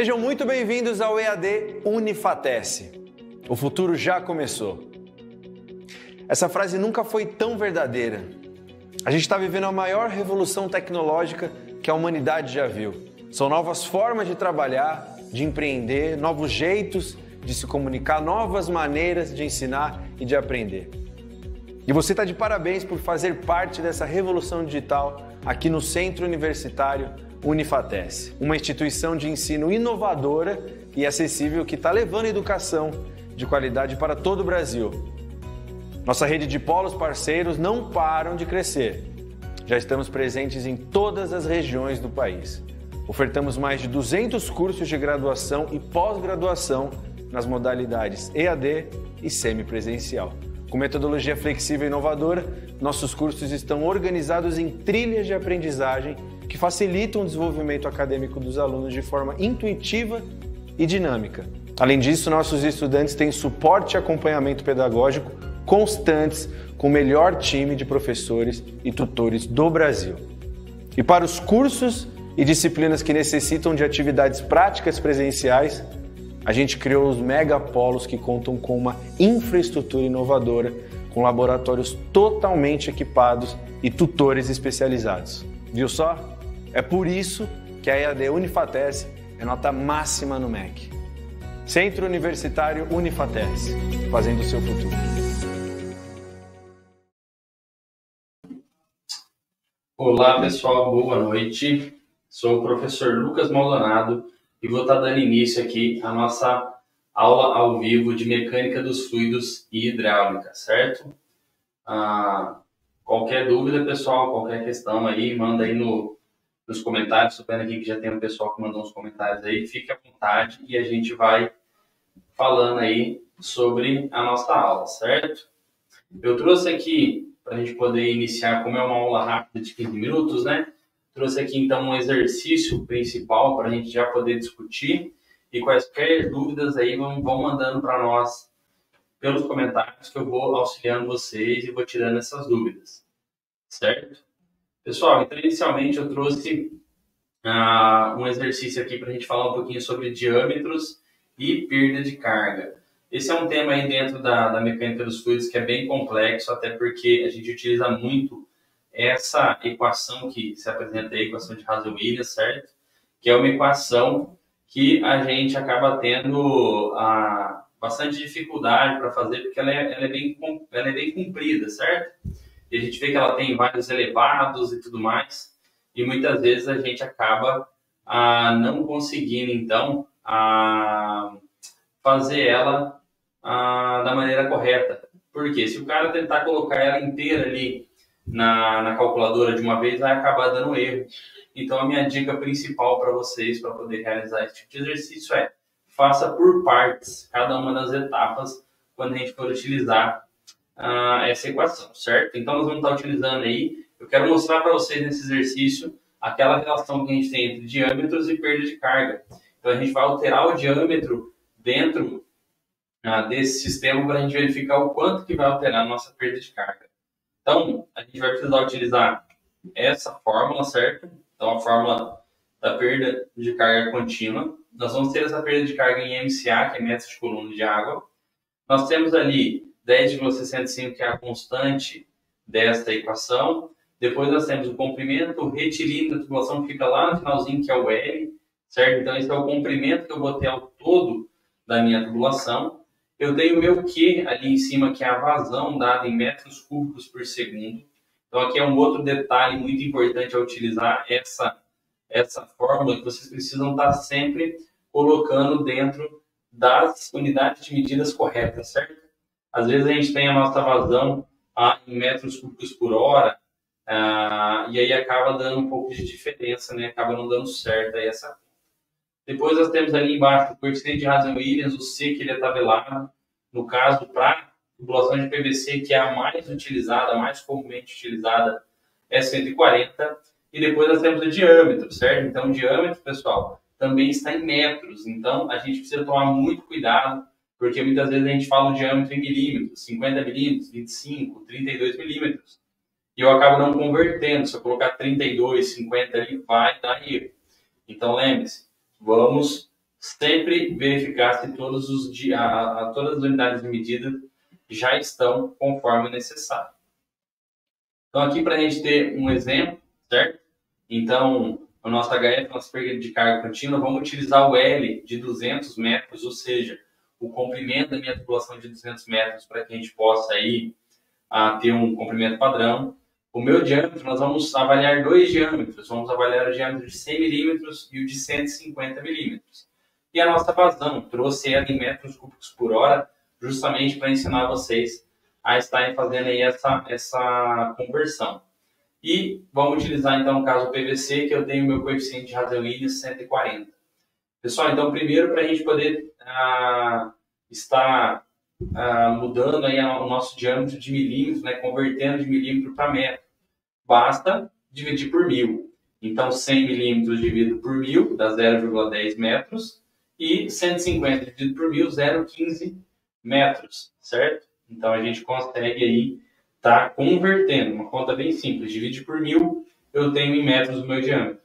Sejam muito bem-vindos ao EAD Unifatece. O futuro já começou. Essa frase nunca foi tão verdadeira. A gente está vivendo a maior revolução tecnológica que a humanidade já viu. São novas formas de trabalhar, de empreender, novos jeitos de se comunicar, novas maneiras de ensinar e de aprender. E você está de parabéns por fazer parte dessa revolução digital aqui no Centro Universitário Unifatece, uma instituição de ensino inovadora e acessível que está levando educação de qualidade para todo o Brasil. Nossa rede de polos parceiros não param de crescer. Já estamos presentes em todas as regiões do país. Ofertamos mais de 200 cursos de graduação e pós-graduação nas modalidades EAD e semipresencial. Com metodologia flexível e inovadora, nossos cursos estão organizados em trilhas de aprendizagem que facilitam o desenvolvimento acadêmico dos alunos de forma intuitiva e dinâmica. Além disso, nossos estudantes têm suporte e acompanhamento pedagógico constantes com o melhor time de professores e tutores do Brasil. E para os cursos e disciplinas que necessitam de atividades práticas presenciais, a gente criou os megapolos que contam com uma infraestrutura inovadora, com laboratórios totalmente equipados e tutores especializados. Viu só? É por isso que a EAD Unifatese é nota máxima no MEC. Centro Universitário Unifatese, fazendo o seu futuro. Olá pessoal, boa noite. Sou o professor Lucas Maldonado e vou estar dando início aqui à nossa aula ao vivo de mecânica dos fluidos e hidráulica, certo? Ah, qualquer dúvida, pessoal, qualquer questão aí, manda aí no nos comentários. Estou vendo aqui que já tem um pessoal que mandou uns comentários aí. Fique à vontade e a gente vai falando aí sobre a nossa aula, certo? Eu trouxe aqui, para a gente poder iniciar, como é uma aula rápida de 15 minutos, né? Trouxe aqui então um exercício principal para a gente já poder discutir e quaisquer dúvidas aí vão, vão mandando para nós pelos comentários que eu vou auxiliando vocês e vou tirando essas dúvidas, certo? Pessoal, então inicialmente eu trouxe uh, um exercício aqui para a gente falar um pouquinho sobre diâmetros e perda de carga. Esse é um tema aí dentro da, da mecânica dos fluidos que é bem complexo, até porque a gente utiliza muito essa equação que se apresenta aí, a equação de Hazel-Williams, certo? Que é uma equação que a gente acaba tendo a, bastante dificuldade para fazer, porque ela é, ela, é bem, ela é bem comprida, certo? E a gente vê que ela tem vários elevados e tudo mais, e muitas vezes a gente acaba ah, não conseguindo, então, ah, fazer ela ah, da maneira correta. Porque se o cara tentar colocar ela inteira ali na, na calculadora de uma vez, vai acabar dando erro. Então, a minha dica principal para vocês, para poder realizar esse tipo de exercício é faça por partes cada uma das etapas quando a gente for utilizar uh, essa equação, certo? Então, nós vamos estar utilizando aí, eu quero mostrar para vocês nesse exercício aquela relação que a gente tem entre diâmetros e perda de carga. Então, a gente vai alterar o diâmetro dentro uh, desse sistema para a gente verificar o quanto que vai alterar a nossa perda de carga. Então, a gente vai precisar utilizar essa fórmula, certo? Então, a fórmula da perda de carga contínua. Nós vamos ter essa perda de carga em MCA, que é metros de coluna de água. Nós temos ali 10,65, que é a constante desta equação. Depois nós temos o comprimento retilíneo da tubulação, que fica lá no finalzinho, que é o L, certo? Então, esse é o comprimento que eu botei ao todo da minha tubulação. Eu tenho o meu Q ali em cima, que é a vazão dada em metros cúbicos por segundo. Então, aqui é um outro detalhe muito importante a utilizar essa, essa fórmula que vocês precisam estar sempre colocando dentro das unidades de medidas corretas, certo? Às vezes a gente tem a nossa vazão ah, em metros cúbicos por hora, ah, e aí acaba dando um pouco de diferença, né? Acaba não dando certo aí essa Depois nós temos ali embaixo o coeficiente de Hazen-Williams, o C que ele é tabelado. No caso, para tubulação de PVC, que é a mais utilizada, a mais comumente utilizada, é 140. E depois nós temos o diâmetro, certo? Então, o diâmetro, pessoal, também está em metros. Então, a gente precisa tomar muito cuidado porque muitas vezes a gente fala um diâmetro em milímetros, 50 milímetros, 25, 32 milímetros, e eu acabo não convertendo. Se eu colocar 32, 50 ali, vai dar erro. Então lembre-se, vamos sempre verificar se todos os, a, a, todas as unidades de medida já estão conforme necessário. Então, aqui para a gente ter um exemplo, certo? Então, o nosso HF, nossa perda de carga contínua, vamos utilizar o L de 200 metros, ou seja, o comprimento da minha tubulação de 200 metros para que a gente possa aí a ter um comprimento padrão. O meu diâmetro, nós vamos avaliar dois diâmetros. Vamos avaliar o diâmetro de 100 milímetros e o de 150 milímetros. E a nossa vazão, trouxe ela em metros cúbicos por hora, justamente para ensinar vocês a estarem fazendo aí essa, essa conversão. E vamos utilizar então o caso PVC, que eu tenho meu coeficiente de Haselin 140. Pessoal, então primeiro para a gente poder ah, estar ah, mudando aí o nosso diâmetro de milímetro, né, convertendo de milímetro para metro, basta dividir por mil. Então 100 milímetros dividido por mil dá 0,10 metros e 150 dividido por mil, 0,15 metros, certo? Então a gente consegue aí estar tá convertendo, uma conta bem simples, divide por mil, eu tenho em metros o meu diâmetro.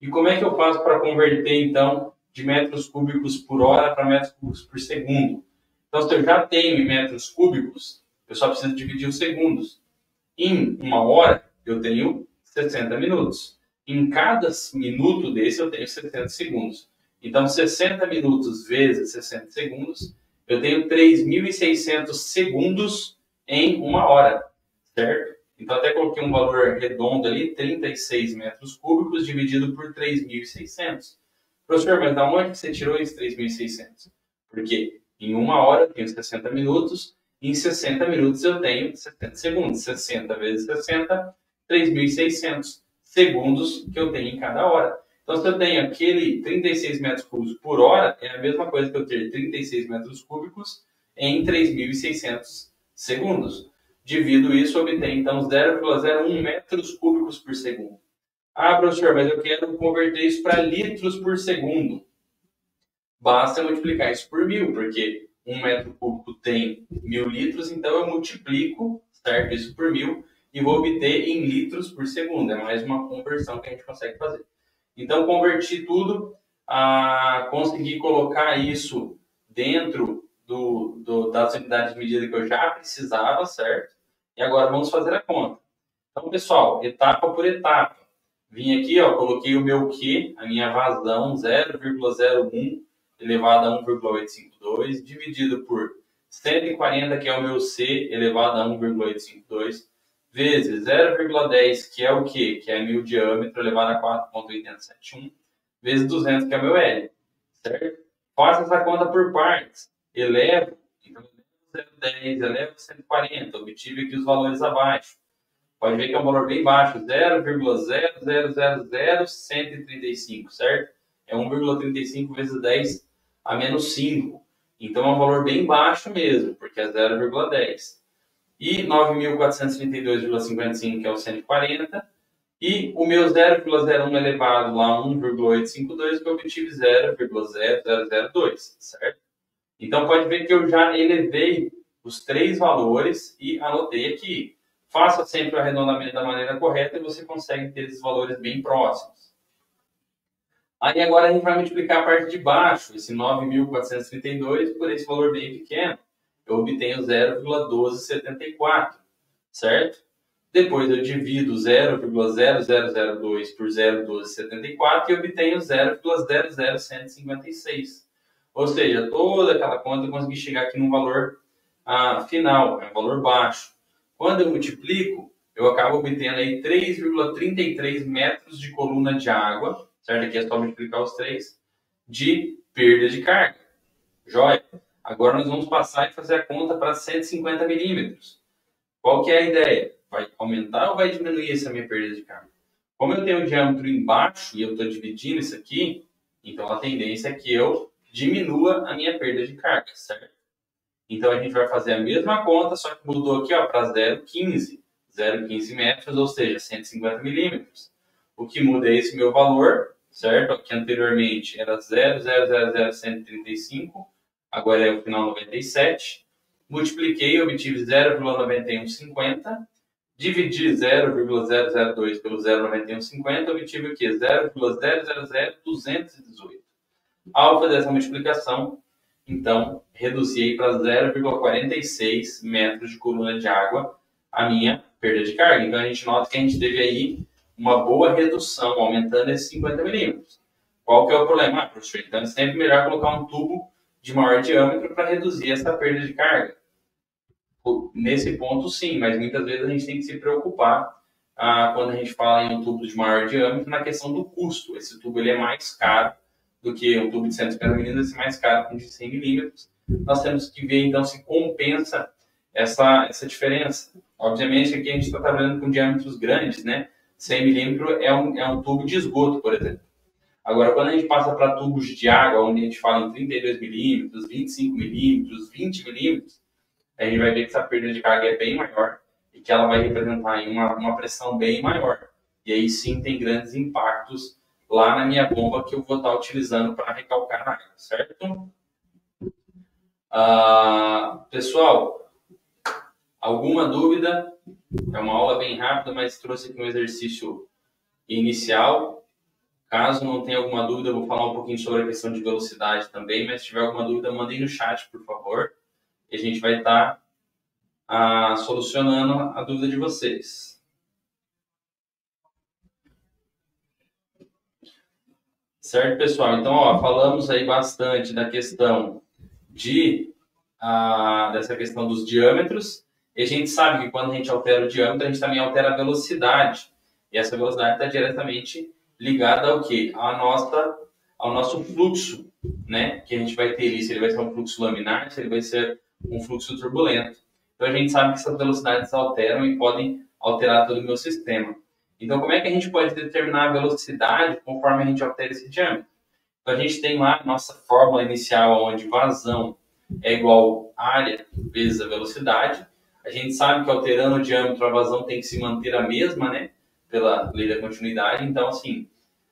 E como é que eu faço para converter então de metros cúbicos por hora para metros cúbicos por segundo? Então se eu já tenho em metros cúbicos, eu só preciso dividir os segundos. Em uma hora, eu tenho 60 minutos. Em cada minuto desse, eu tenho 60 segundos. Então, 60 minutos vezes 60 segundos eu tenho 3.600 segundos em uma hora, certo? Então, até coloquei um valor redondo ali, 36 metros cúbicos dividido por 3.600. Professor, mas da onde você tirou esses 3.600? Porque em uma hora eu tenho 60 minutos, em 60 minutos eu tenho 70 segundos. 60 vezes 60, 3.600 segundos que eu tenho em cada hora. Então, se eu tenho aquele 36 metros cúbicos por hora, é a mesma coisa que eu ter 36 metros cúbicos em 3.600 segundos. Divido isso, obtenho então 0,01 metros cúbicos por segundo. Ah, professor, mas eu quero converter isso para litros por segundo. Basta multiplicar isso por mil, porque um metro cúbico tem mil litros, então eu multiplico certo, isso por mil e vou obter em litros por segundo. É mais uma conversão que a gente consegue fazer. Então, converti tudo a conseguir colocar isso dentro do, do, das unidades de medida que eu já precisava, certo? E agora vamos fazer a conta. Então, pessoal, etapa por etapa. Vim aqui, ó, coloquei o meu Q, a minha vazão, 0,01 elevado a 1,852, dividido por 140, que é o meu C, elevado a 1,852, vezes 0,10, que é o quê? Que é meu diâmetro elevado a 4,871, vezes 200, que é meu L, certo? Faça essa conta por partes. Elevo, então, 0,10, elevo 140, obtive aqui os valores abaixo. Pode ver que é um valor bem baixo, 0,0000135, certo? É 1,35 vezes 10 a menos 5. Então é um valor bem baixo mesmo, porque é 0,10 e 9.432,55, que é o 140, e o meu 0,01 elevado lá a 1,852, que eu obtive 0,0002, certo? Então, pode ver que eu já elevei os três valores e anotei aqui. Faça sempre o arredondamento da maneira correta e você consegue ter esses valores bem próximos. Aí agora a gente vai multiplicar a parte de baixo, esse 9.432, por esse valor bem pequeno eu obtenho 0,1274, certo? Depois eu divido 0,0002 por 0,1274 e obtenho 0,00156. Ou seja, toda aquela conta eu consegui chegar aqui num valor ah, final, é um valor baixo. Quando eu multiplico, eu acabo obtendo aí 3,33 metros de coluna de água, certo? Aqui é só multiplicar os três, de perda de carga. Joia? Agora nós vamos passar e fazer a conta para 150 milímetros. Qual que é a ideia? Vai aumentar ou vai diminuir essa minha perda de carga? Como eu tenho o diâmetro embaixo e eu estou dividindo isso aqui, então a tendência é que eu diminua a minha perda de carga, certo? Então a gente vai fazer a mesma conta, só que mudou aqui para 0,15. 0,15 metros, ou seja, 150 milímetros. O que muda é esse meu valor, certo? Que anteriormente era 0,000,135 agora é o final 97. Multipliquei, obtive 0,9150. Dividi 0,002 pelo 0,9150, obtive o quê? 0,000218. Ao fazer essa multiplicação, então, reduzi para 0,46 metros de coluna de água a minha perda de carga. Então, a gente nota que a gente teve aí uma boa redução, aumentando esses 50 milímetros. Qual que é o problema? Ah, professor, então é sempre melhor colocar um tubo de maior diâmetro para reduzir essa perda de carga. Nesse ponto, sim, mas muitas vezes a gente tem que se preocupar ah, quando a gente fala em um tubo de maior diâmetro na questão do custo. Esse tubo ele é mais caro do que um tubo de 150 milímetros, mais caro um de 100 milímetros. Nós temos que ver, então, se compensa essa, essa diferença. Obviamente, aqui a gente está trabalhando com diâmetros grandes, né? 100 milímetros é um, é um tubo de esgoto, por exemplo. Agora, quando a gente passa para tubos de água, onde a gente fala em 32 milímetros, 25 milímetros, 20 milímetros, a gente vai ver que essa perda de carga é bem maior e que ela vai representar uma, uma pressão bem maior. E aí sim tem grandes impactos lá na minha bomba que eu vou estar utilizando para recalcar na água, certo? Ah, pessoal, alguma dúvida? É uma aula bem rápida, mas trouxe aqui um exercício inicial. Caso não tenha alguma dúvida, eu vou falar um pouquinho sobre a questão de velocidade também, mas se tiver alguma dúvida, mandem no chat, por favor. E a gente vai estar ah, solucionando a dúvida de vocês. Certo, pessoal? Então, ó, falamos aí bastante da questão de ah, dessa questão dos diâmetros. E a gente sabe que quando a gente altera o diâmetro, a gente também altera a velocidade. E essa velocidade está diretamente ligada ao que? A nossa, ao nosso fluxo, né? Que a gente vai ter ali, se ele vai ser um fluxo laminar, se ele vai ser um fluxo turbulento. Então a gente sabe que essas velocidades alteram e podem alterar todo o meu sistema. Então, como é que a gente pode determinar a velocidade conforme a gente altera esse diâmetro? Então, a gente tem lá nossa fórmula inicial, onde vazão é igual área vezes a velocidade. A gente sabe que alterando o diâmetro, a vazão tem que se manter a mesma, né? Pela lei da continuidade. Então, assim,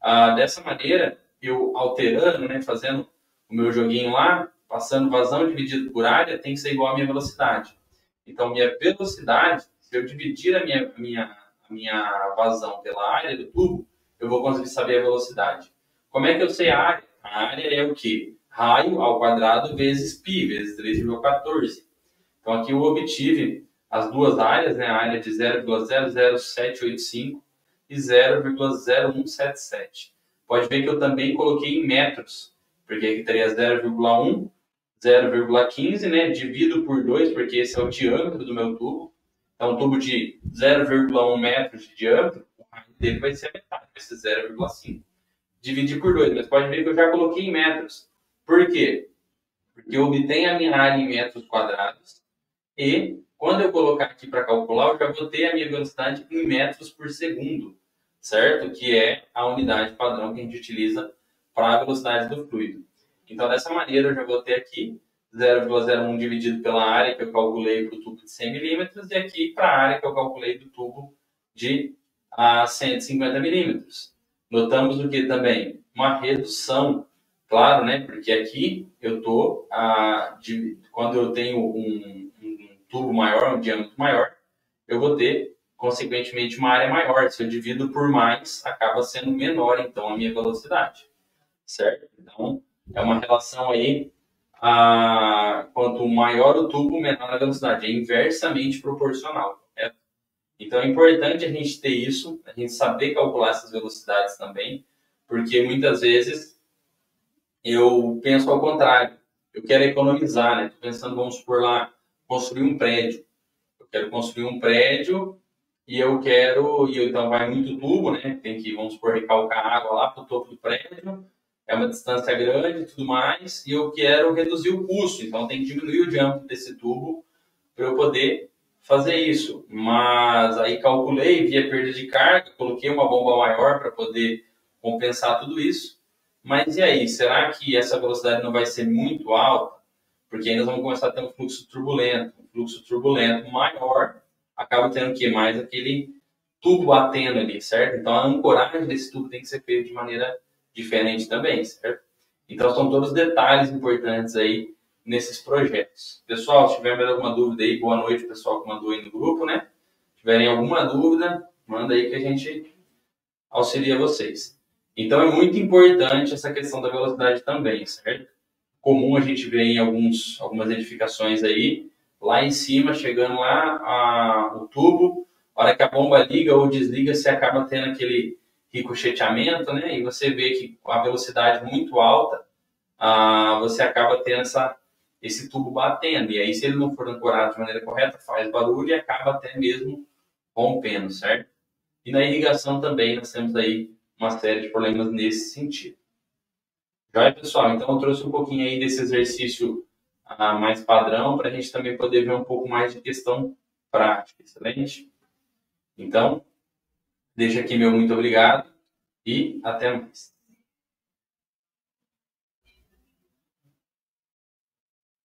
ah, dessa maneira, eu alterando, né? Fazendo o meu joguinho lá, passando vazão dividido por área, tem que ser igual à minha velocidade. Então, minha velocidade, se eu dividir a minha, minha minha vazão pela área do tubo, eu vou conseguir saber a velocidade. Como é que eu sei a área? A área é o que? Raio ao quadrado vezes π, vezes 3,14. Então aqui eu obtive as duas áreas, né? a área de 0,00785 e 0,0177. Pode ver que eu também coloquei em metros, porque aqui teria 0,1, 0,15, né? Divido por 2, porque esse é o diâmetro do meu tubo. Então, um tubo de 0,1 metros de diâmetro, o raio dele vai ser a metade, vai ser 0,5. Dividir por 2, mas pode ver que eu já coloquei em metros. Por quê? Porque eu obtenho a minha área em metros quadrados e quando eu colocar aqui para calcular, eu já vou ter a minha velocidade em metros por segundo, certo? Que é a unidade padrão que a gente utiliza para a velocidade do fluido. Então, dessa maneira, eu já vou ter aqui 0,01 dividido pela área que eu calculei para o tubo de 100 milímetros e aqui para a área que eu calculei do tubo de a 150 milímetros. Notamos o que também? Uma redução, claro, né? Porque aqui eu estou, quando eu tenho um, um tubo maior, um diâmetro maior, eu vou ter, consequentemente, uma área maior. Se eu divido por mais, acaba sendo menor, então, a minha velocidade. Certo? Então, é uma relação aí a, quanto maior o tubo, menor a velocidade. É inversamente proporcional. Correto? Então é importante a gente ter isso, a gente saber calcular essas velocidades também, porque muitas vezes eu penso ao contrário. Eu quero economizar, né? Estou pensando, vamos supor lá, construir um prédio. Eu quero construir um prédio e eu quero, e então vai muito tubo, né? Tem que, vamos supor, recalcar água lá para o topo do prédio é uma distância grande e tudo mais, e eu quero reduzir o custo, então tem que diminuir o diâmetro desse tubo para eu poder fazer isso. Mas aí calculei, via perda de carga, coloquei uma bomba maior para poder compensar tudo isso. Mas e aí, será que essa velocidade não vai ser muito alta? Porque aí nós vamos começar a ter um fluxo turbulento. Um fluxo turbulento maior acaba tendo que mais aquele tubo batendo ali, certo? Então a ancoragem desse tubo tem que ser feita de maneira diferente também, certo? Então são todos detalhes importantes aí nesses projetos. Pessoal, se tiver mais alguma dúvida aí, boa noite pessoal que mandou aí no grupo, né? Se tiverem alguma dúvida, manda aí que a gente auxilia vocês. Então é muito importante essa questão da velocidade também, certo? Comum a gente ver em alguns, algumas edificações aí, lá em cima, chegando lá a, o tubo, a hora que a bomba liga ou desliga, você acaba tendo aquele ricocheteamento, né? E você vê que com a velocidade muito alta, ah, você acaba tendo essa, esse tubo batendo. E aí, se ele não for ancorado de maneira correta, faz barulho e acaba até mesmo rompendo, certo? E na irrigação também nós temos aí uma série de problemas nesse sentido. Joia, pessoal? Então eu trouxe um pouquinho aí desse exercício ah, mais padrão para a gente também poder ver um pouco mais de questão prática. Excelente? Então, deixa aqui meu muito obrigado e até mais.